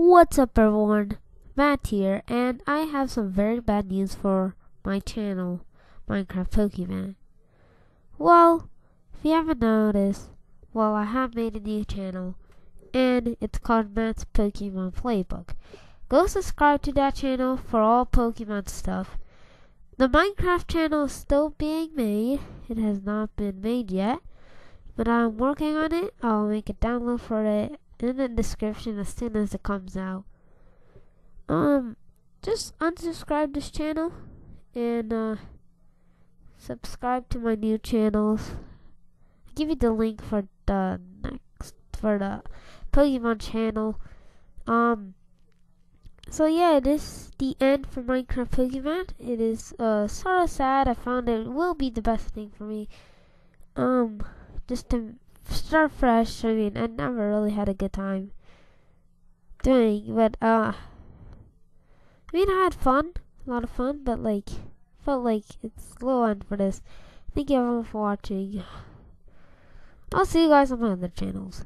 What's up everyone, Matt here, and I have some very bad news for my channel, Minecraft PokeMatt. Well, if you haven't noticed, well I have made a new channel, and it's called Matt's Pokemon Playbook. Go subscribe to that channel for all Pokemon stuff. The Minecraft channel is still being made, it has not been made yet, but I'm working on it, I'll make a download for it in the description as soon as it comes out. Um, just unsubscribe this channel and uh, subscribe to my new channels. I'll give you the link for the next for the Pokemon channel. Um. So yeah, this is the end for Minecraft PokeMatt. It is uh sort of sad. I found it will be the best thing for me. Um, just to start fresh. I mean, I never really had a good time doing, but uh, I mean, I had fun, a lot of fun, but like, felt like it's little end for this. Thank you everyone for watching. I'll see you guys on my other channels.